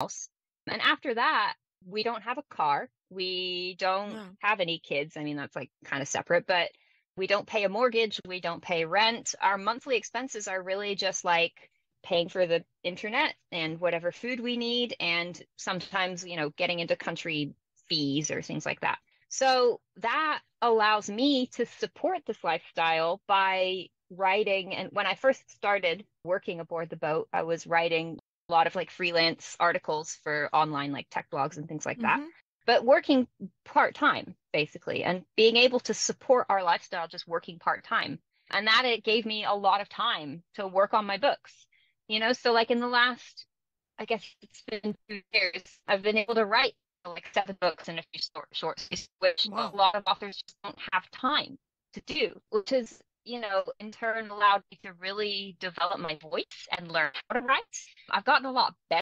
house. And after that, we don't have a car. We don't have any kids. I mean, that's like kind of separate, but we don't pay a mortgage. We don't pay rent. Our monthly expenses are really just like paying for the internet and whatever food we need, and sometimes, you know, getting into country fees or things like that. So that allows me to support this lifestyle by writing. And when I first started working aboard the boat, I was writing lot of like freelance articles for online like tech blogs and things like that Mhm. but working part time basically and being able to support our lifestyle just working part time and that it gave me a lot of time to work on my books you know so like in the last i guess it's been two years i've been able to write like seven books in a few short short stories, which Wow. a lot of authors just don't have time to do which is you know in turn allowed me to really develop my voice and learn how to write. I've gotten a lot better